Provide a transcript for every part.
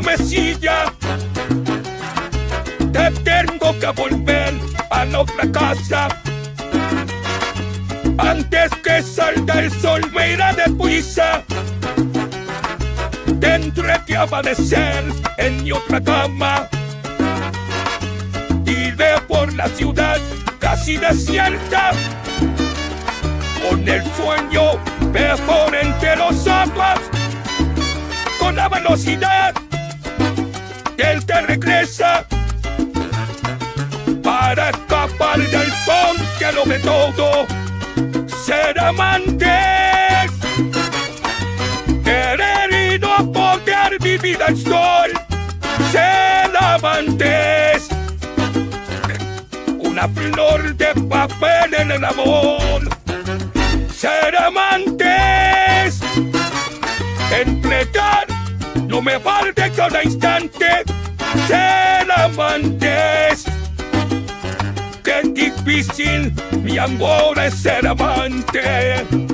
mesilla, te tengo que volver a otra casa. Antes que salga el sol, me irá de prisa. Tendré que amanecer en mi otra cama. Iré por la ciudad casi desierta. Con el sueño mejor entre los ojos. Con la velocidad del que regresa. Para escapar del sol lo ve todo. Ser amante. Poder vivir al sol. Ser amantes. Una flor de papel en el amor. Ser amantes. Entregar lo mejor de cada instante. Ser amantes. Qué difícil, mi amor, es ser amante.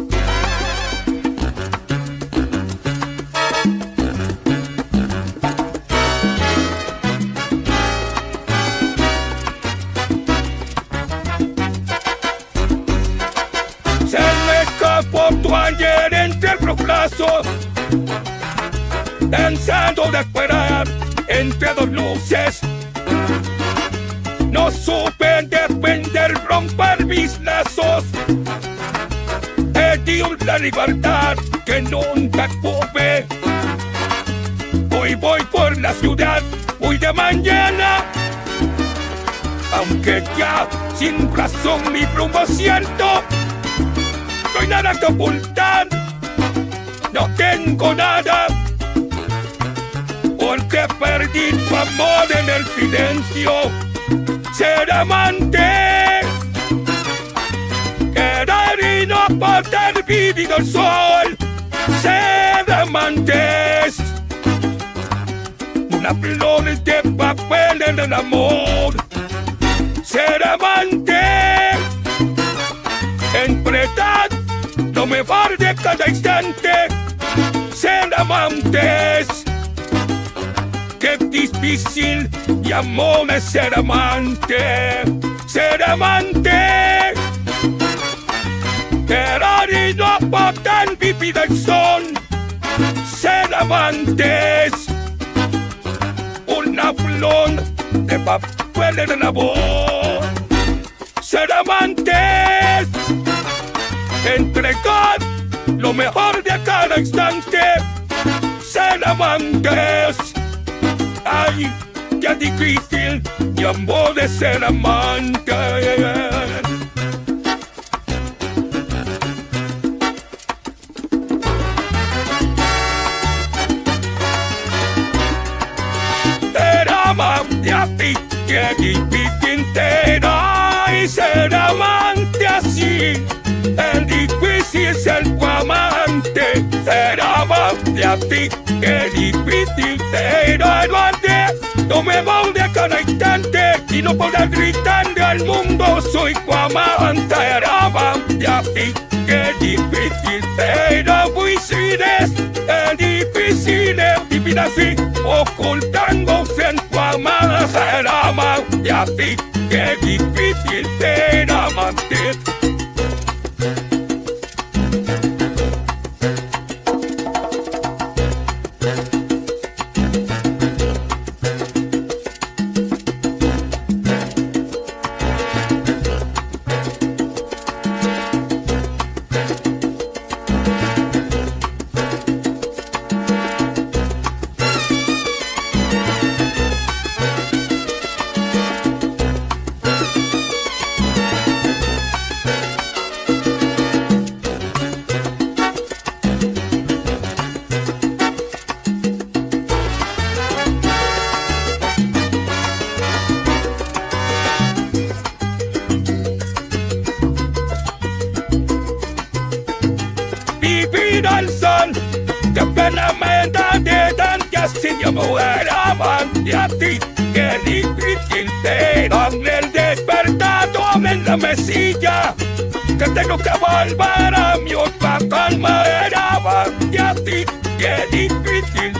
Danzando de esperar entre dos luces. No supe defender, romper mis lazos. Di la libertad que nunca tuve. Hoy voy por la ciudad, voy de mañana. Aunque ya sin razón mi rumbo siento, no hay nada que ocultar. No tengo nada, porque perdí tu amor en el silencio ser amante. Querer y no poder vivir el sol. Ser amantes. Una flor de papel en el amor. Ser amante. Entregar lo mejor de cada instante. Ser amantes. Qué difícil mi amor es ser amante, ser amante. Y no poder vivir el sol, ser amantes. Una flor de papel en el amor, ser amantes. Entregar lo mejor de cada instante, ser amantes. Ay, qué difícil mi amor de ser amante. Ser amante a ti, qué difícil será y ser amante así. Es difícil ser tu amante a ti, qué difícil será amante. No me voy de cada instante y no podrás gritarle al mundo soy tu amante, amante a ti, qué difícil será es, es difícil vivir así, ocultándose en tu amada ser amante a ti, qué difícil ser amante. mira el sol, pena me de dan que así yo me hubiera de a ti. Qué difícil te dan el despertado en la mesilla, que tengo que volver a mi otra calma, era de a ti. Qué difícil